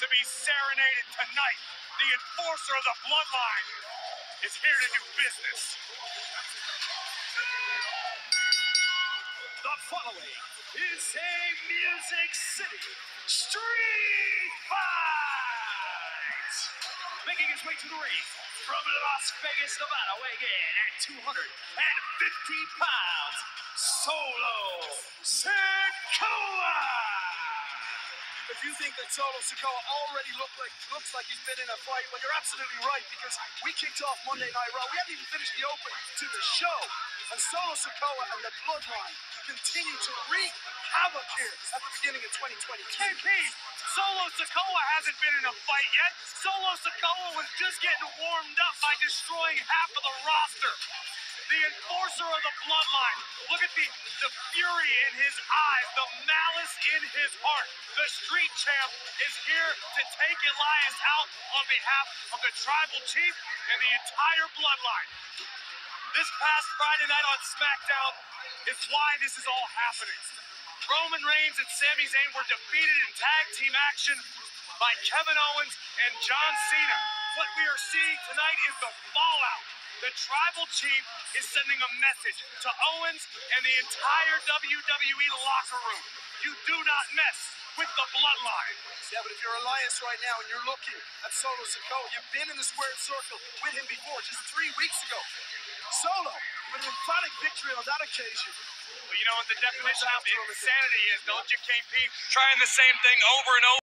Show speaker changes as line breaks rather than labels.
to be serenaded tonight. The enforcer of the bloodline is here to do business.
The following is a Music City Street Fight! Making his way to the ring from Las Vegas, Nevada, weighing in at 250 pounds, Solo Sikoa!
If you think that Solo Sikoa already look like, looks like he's been in a fight, well, you're absolutely right because we kicked off Monday Night Raw. We haven't even finished the open to the show. And Solo Sikoa and the Bloodline continue to wreak havoc here at the beginning of 2020.
KP, Solo Sikoa hasn't been in a fight yet. Solo Sikoa was just getting warmed up by destroying half of the roster. The enforcer of the bloodline. Look at the, the fury in his eyes, the malice in his heart. The street champ is here to take Elias out on behalf of the tribal chief and the entire bloodline. This past Friday night on SmackDown is why this is all happening. Roman Reigns and Sami Zayn were defeated in tag team action by Kevin Owens and John Cena. What we are seeing tonight is the fallout. The tribal chief is sending a message to Owens and the entire WWE locker room. You do not mess with the bloodline.
Yeah, but if you're Elias right now and you're looking at Solo Sikoa, you've been in the squared circle with him before, just three weeks ago. Solo, with an emphatic victory on that occasion.
Well, you know what the definition of insanity is, don't you, KP? Trying the same thing over and over.